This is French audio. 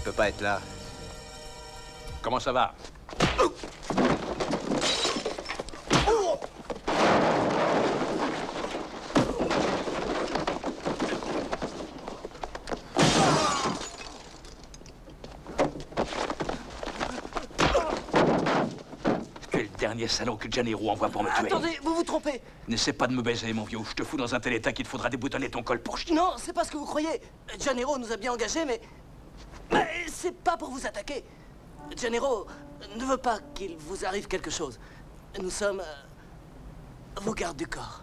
pas être là. Comment ça va? Dernier salaud que Janiro envoie pour me tuer. Attendez, vous vous trompez. N'essaie pas de me baiser, mon vieux. Je te fous dans un tel état qu'il te faudra déboutonner ton col pour chier. Non, c'est pas ce que vous croyez. Janero nous a bien engagés, mais... C'est pas pour vous attaquer. Janero ne veut pas qu'il vous arrive quelque chose. Nous sommes... euh, vos gardes du corps.